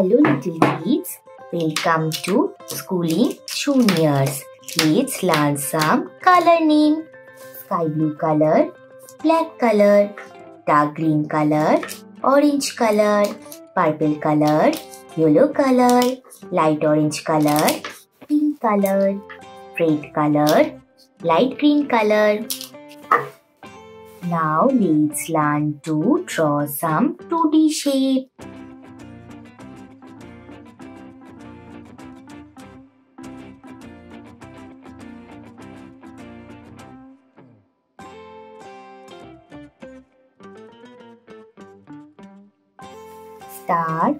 Hello little kids, welcome to Schooling Juniors. Let's learn some color name. Sky blue color, black color, dark green color, orange color, purple color, yellow color, light orange color, pink color, red color, light green color. Now let's learn to draw some 2D shape. Start.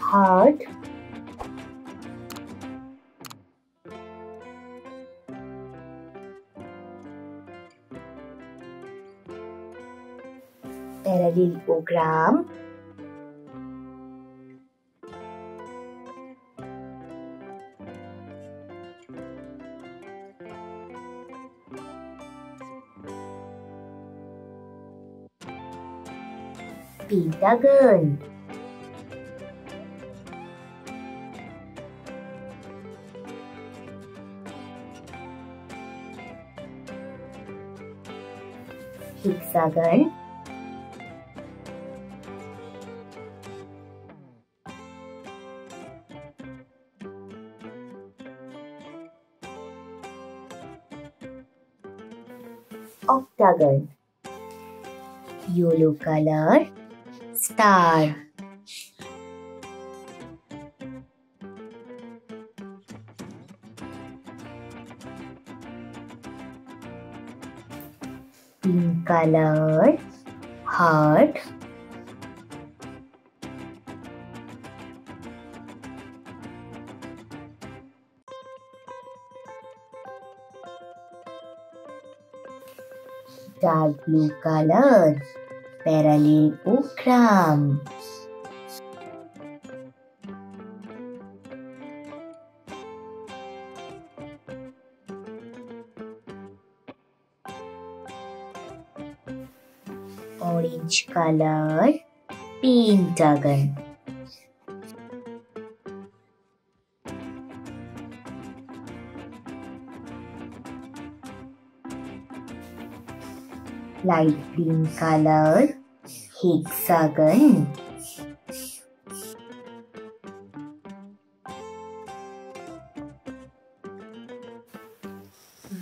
Heart. Parallelogram pentagon hexagon octagon. Yellow color star. Pink color. Heart. Dark blue color parallelogram orange color pentagon light green color hexagon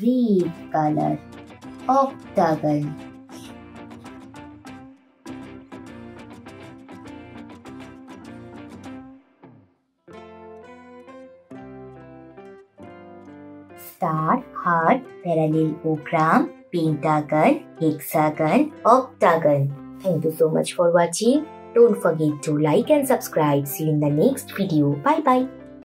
red color octagon. Star, heart, parallelogram, pentagon, hexagon, octagon. Thank you so much for watching. Don't forget to like and subscribe. See you in the next video. Bye bye.